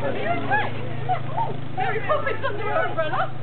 Mary Poppins under her umbrella.